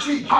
Jesus